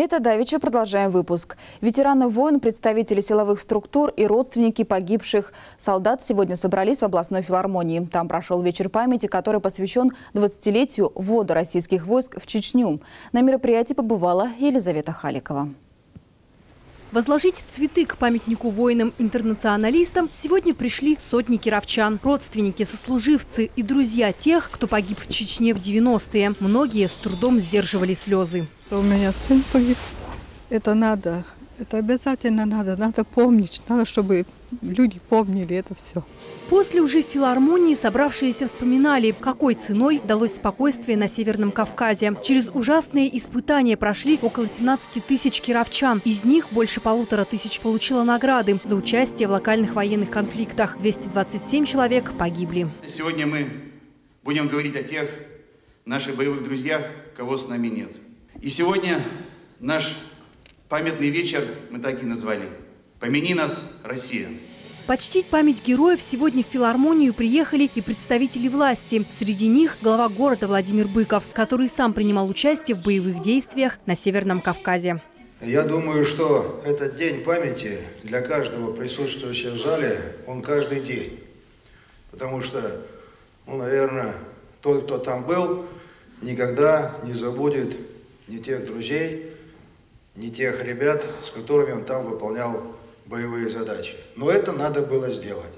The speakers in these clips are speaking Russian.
Это Давича. Продолжаем выпуск. Ветераны войн, представители силовых структур и родственники погибших солдат сегодня собрались в областной филармонии. Там прошел вечер памяти, который посвящен 20-летию ввода российских войск в Чечню. На мероприятии побывала Елизавета Халикова. Возложить цветы к памятнику воинам-интернационалистам сегодня пришли сотни кировчан. Родственники, сослуживцы и друзья тех, кто погиб в Чечне в 90-е. Многие с трудом сдерживали слезы. У меня сын погиб. Это надо, это обязательно надо, надо помнить, надо, чтобы люди помнили это все. После уже в филармонии собравшиеся вспоминали, какой ценой далось спокойствие на Северном Кавказе. Через ужасные испытания прошли около 17 тысяч кировчан. Из них больше полутора тысяч получило награды за участие в локальных военных конфликтах. 227 человек погибли. Сегодня мы будем говорить о тех наших боевых друзьях, кого с нами нет. И сегодня наш памятный вечер мы так и назвали. «Помяни нас, Россия». Почтить память героев сегодня в филармонию приехали и представители власти. Среди них глава города Владимир Быков, который сам принимал участие в боевых действиях на Северном Кавказе. Я думаю, что этот день памяти для каждого присутствующего в зале, он каждый день. Потому что, ну, наверное, тот, кто там был, никогда не забудет ни тех друзей, ни тех ребят, с которыми он там выполнял боевые задачи. Но это надо было сделать.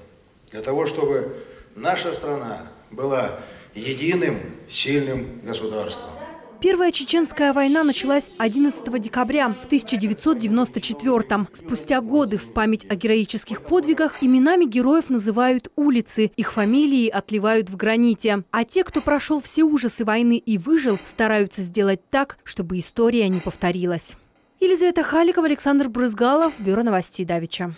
Для того, чтобы наша страна была единым, сильным государством. Первая чеченская война началась 11 декабря в 1994-м. Спустя годы в память о героических подвигах именами героев называют улицы, их фамилии отливают в граните. А те, кто прошел все ужасы войны и выжил, стараются сделать так, чтобы история не повторилась. Елизавета Халикова, Александр Брызгалов, Бюро новостей Давича.